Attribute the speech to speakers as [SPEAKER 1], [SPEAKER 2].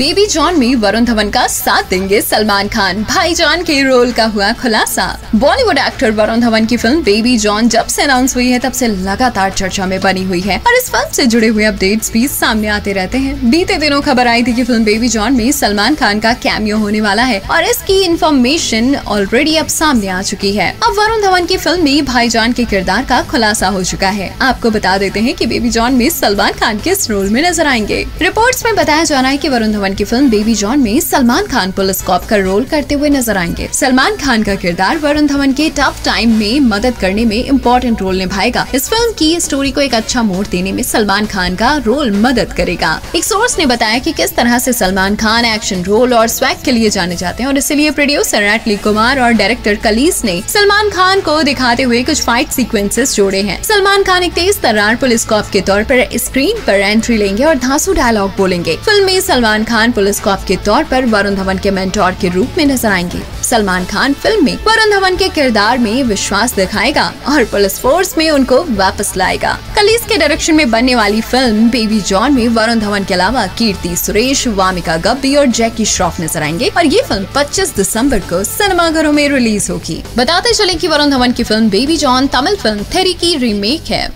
[SPEAKER 1] Baby John में वरुण धवन का साथ देंगे सलमान खान। भाईजान के रोल का हुआ खुलासा। बॉलीवुड एक्टर वरुण धवन की फ़िल्म बेबी जॉन जब से अनाउंस हुई है, तब से लगातार चर्चा में बनी हुई है। और इस फ़िल्म से जुड़े हुए अपडेट्स भी सामने आते रहते हैं। बीते दिनों खबर आई थी कि फ़िल्म बेबी जॉन में सलमान खान का कैमियो होने वाला है। और इसकी इन्फॉर्मेशन ऑलरेडी अब सामने आ चुकी है। अब वरुण धवन की फ़िल्म में भाईजान के किरदार का खुलासा हो चुका है। आपको बता देते हैं की बेबी जॉन में सलमान खान किस रोल में नज़र आएँगे। रिपोर्ट्स में बताया जा रहा है कि वरुण धवन की फ़िल्म बेबी जॉन में सलमान खान पुलिस कॉप का रोल करते हुए नज़र आएँगे। सलमान खान का किरदार वरुण धवन के टफ टाइम में मदद करने में इम्पोर्टेंट रोल निभाएगा। इस फ़िल्म की स्टोरी को एक अच्छा मोड़ देने में सलमान खान का रोल मदद करेगा। एक सोर्स ने बताया कि किस तरह से सलमान खान एक्शन रोल और स्वैग के लिए जाने जाते हैं और इसीलिए प्रोड्यूसर एटली कुमार और डायरेक्टर कलीस ने सलमान खान को दिखाते हुए कुछ फाइट सीक्वेंसेस जोड़े हैं। सलमान खान एक तेज तर्रार पुलिस कॉप के तौर पर स्क्रीन पर एंट्री लेंगे और धांसू डायलॉग बोलेंगे। फ़िल्म में सलमान खान पुलिस कॉप के तौर पर वरुण धवन के मेंटोर के रूप में नज़र आएँगे। सलमान खान फ़िल्म में वरुण धवन के किरदार में विश्वास दिखाएगा और पुलिस फोर्स में उनको वापस लाएगा। कलीस के डायरेक्शन में बनने वाली फ़िल्म बेबी जॉन में वरुण धवन के अलावा कीर्ति सुरेश, वामिका गब्बी और जैकी श्रॉफ नज़र आएँगे और ये फ़िल्म 25 दिसंबर को सिनेमाघरों में रिलीज़ होगी। बताते चले कि वरुण धवन की film Baby John Tamil film Theri की रीमेक है।